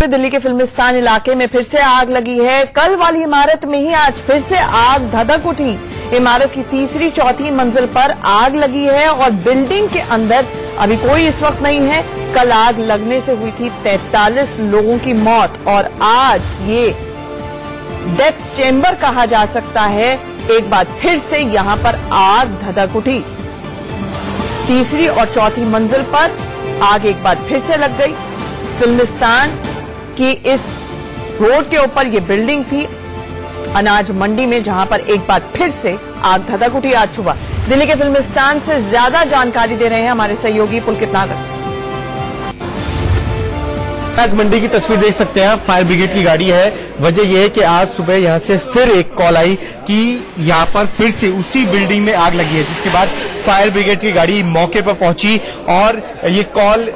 दिल्ली के फिल्मिस्तान इलाके में फिर से आग लगी है। कल वाली इमारत में ही आज फिर से आग धधक उठी। इमारत की तीसरी चौथी मंजिल पर आग लगी है और बिल्डिंग के अंदर अभी कोई इस वक्त नहीं है। कल आग लगने से हुई थी 43 लोगों की मौत और आज ये डेथ चेंबर कहा जा सकता है। एक बार फिर से यहाँ पर आग धधक उठी। तीसरी और चौथी मंजिल पर आग एक बार फिर से लग गई। फिल्मिस्तान की इस रोड के ऊपर ये बिल्डिंग थी, अनाज मंडी में, जहाँ पर एक बार फिर से आग धधक उठी आज सुबह। दिल्ली के फिल्मिस्तान से ज़्यादा जानकारी दे रहे हैं हमारे सहयोगी पुलकित नागर। आज मंडी की तस्वीर देख सकते हैं फायर ब्रिगेड की गाड़ी है। वजह यह है कि आज सुबह यहाँ से फिर एक कॉल आई कि यहाँ पर फिर से उसी बिल्डिंग में आग लगी है, जिसके बाद फायर ब्रिगेड की गाड़ी मौके पर पहुँची और ये कॉल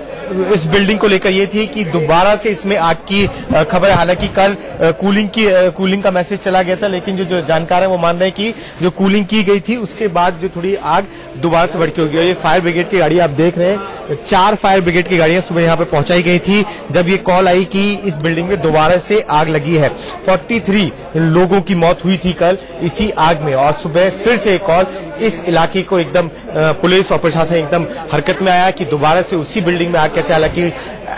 इस बिल्डिंग को लेकर ये थी कि दोबारा से इसमें आग की खबर है। हालाँकि कल कूलिंग की कूलिंग का मैसेज चला गया था, लेकिन जो जो जानकार है वो मान रहे हैं कि जो कूलिंग की गई थी, उसके बाद जो थोड़ी आग दोबारा से भड़की होगी। और ये फायर ब्रिगेड की गाड़ी आप देख रहे हैं, चार फायर ब्रिगेड की गाड़ियाँ सुबह यहाँ पे पहुंचाई गई थी, जब ये कॉल आई कि इस बिल्डिंग में दोबारा से आग लगी है। 43 लोगों की मौत हुई थी कल इसी आग में। और सुबह फिर से एक कॉल इस इलाके को एकदम पुलिस और प्रशासन एकदम हरकत में आया कि दोबारा से उसी बिल्डिंग में आग कैसे हालाँकि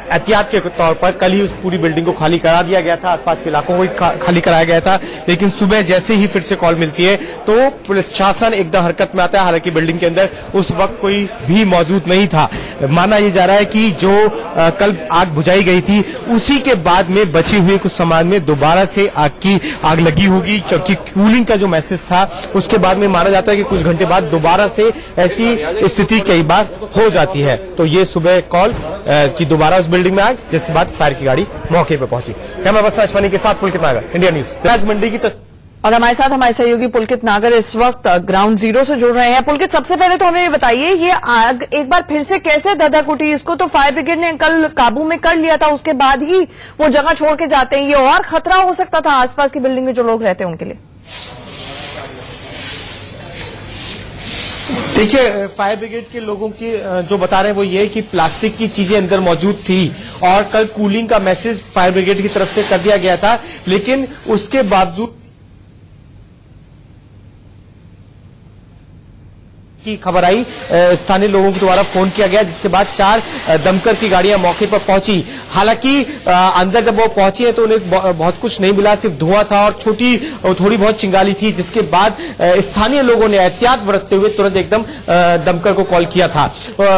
एहतियात के तौर पर कल ही उस पूरी बिल्डिंग को खाली करा दिया गया था आसपास के इलाकों को खा, खाली कराया गया था लेकिन सुबह जैसे ही फिर से कॉल मिलती है तो प्रशासन एकदम हरकत में आता है हालाँकि बिल्डिंग के अंदर उस वक्त कोई भी मौजूद नहीं था। माना यह जा रहा है कि जो आ, कल आग बुझाई गई थी उसी के बाद में बचे हुए कुछ सामान में दोबारा से आग की आग लगी होगी क्योंकि कूलिंग का जो मैसेज था उसके बाद में माना जाता है कि कुछ घंटे बाद दोबारा से ऐसी स्थिति कई बार हो जाती है। तो ये सुबह कॉल की दोबारा उस बिल्डिंग में आग जिसके बाद फायर की गाड़ी मौके पर पहुँची। कैमरा पर्सन अश्वनी के साथ पुलकित नागर, इंडिया न्यूज़। राज मंडी की और हमारे साथ हमारे सहयोगी पुलकित नागर इस वक्त ग्राउंड ज़ीरो से जुड़ रहे हैं। पुलकित, सबसे पहले तो हमें ये बताइए, ये आग एक बार फिर से कैसे धधक उठी इसको तो फायर ब्रिगेड ने कल काबू में कर लिया था, उसके बाद ही वो जगह छोड़ के जाते हैं। ये और खतरा हो सकता था आसपास की बिल्डिंग में जो लोग रहते हैं उनके लिए? देखिए फायर ब्रिगेड के लोगों की जो बता रहे हैं वो ये कि प्लास्टिक की चीज़ें अंदर मौजूद थी और कल कूलिंग का मैसेज फायर ब्रिगेड की तरफ़ से कर दिया गया था। लेकिन उसके बावजूद की खबर आई। स्थानीय लोगों के द्वारा फ़ोन किया गया जिसके बाद चार दमकर की गाड़ियाँ मौके पर पहुँची। हालाँकि अंदर जब वो पहुँची है तो उन्हें बहुत कुछ नहीं मिला सिर्फ़ धुआँ था और छोटी थोड़ी बहुत चिंगाली थी जिसके बाद स्थानीय लोगों ने एहतियात बरतते हुए तुरंत एकदम दमकर को कॉल किया था।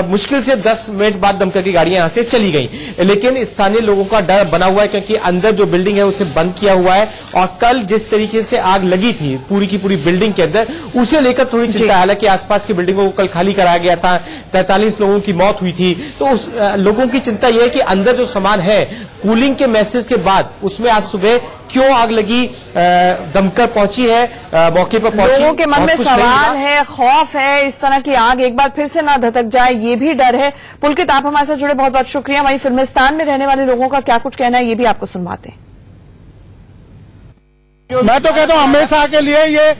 मुश्किल से दस मिनट बाद दमकर की गाड़ियाँ यहाँ से चली गई। लेकिन स्थानीय लोगों का डर बना हुआ है क्योंकि अंदर जो बिल्डिंग है उसे बंद किया हुआ है और कल जिस तरीके से आग लगी थी पूरी की पूरी बिल्डिंग के अंदर उसे लेकर थोड़ी चिंता हालाँकि आसपास की बिल्डिंगों को कल खाली कराया गया था तैतालीस लोगों की मौत हुई थी। तो उस लोगों की चिंता यह है कि अंदर जो सामान है कूलिंग के मैसेज के बाद उसमें आज सुबह क्यों आग लगी दमकर पहुँची है मौके पर पहुँची लोगों के मन में सवाल है खौफ है इस तरह की आग एक बार फिर से ना धतक जाए ये भी डर है। पुलकित आप हमारे साथ जुड़े बहुत बहुत शुक्रिया। वहीं फिल्मिस्तान में रहने वाले लोगों का क्या कुछ कहना है ये भी आपको सुनवाते हैं। मैं तो कहता हूँ हमेशा के लिए ये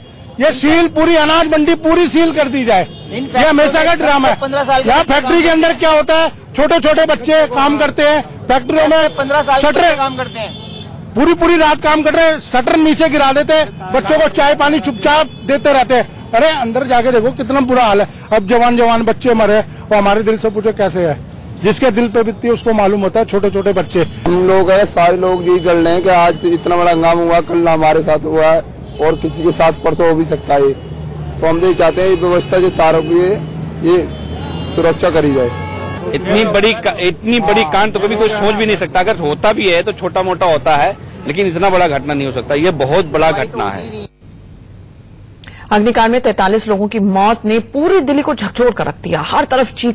ये सील पूरी अनाज मंडी पूरी सील कर दी जाए। ये हमेशा का ड्रामा है। यहाँ फैक्ट्री के अंदर क्या होता है? छोटे छोटे बच्चे काम करते हैं फैक्ट्रियों में पंद्रह साल शटर काम करते हैं। पूरी पूरी रात काम कर रहे हैं शटर नीचे गिरा देते हैं बच्चों को चाय पानी चुपचाप देते रहते हैं। अरे अंदर जाके देखो कितना बुरा हाल है। अब जवान जवान बच्चे मरे वो हमारे दिल से पूछो कैसे है? जिसके दिल पे बीतती है उसको मालूम होता है छोटे छोटे बच्चे। हम लोग है सारे लोग यही कर रहे हैं कि आज इतना बड़ा हंगाम हुआ कल ना हमारे साथ हुआ है। और किसी के साथ परसों हो भी सकता है तो हम यही चाहते हैं व्यवस्था जो तारों की है ये सुरक्षा करी जाए। इतनी बड़ी इतनी बड़ी कांड तो कभी कोई सोच भी नहीं सकता। अगर होता भी है तो छोटा मोटा होता है लेकिन इतना बड़ा घटना नहीं हो सकता। ये बहुत बड़ा घटना है। अग्निकांड में 43 लोगों की मौत ने पूरी दिल्ली को झकझोर कर रख दिया। हर तरफ़ चीख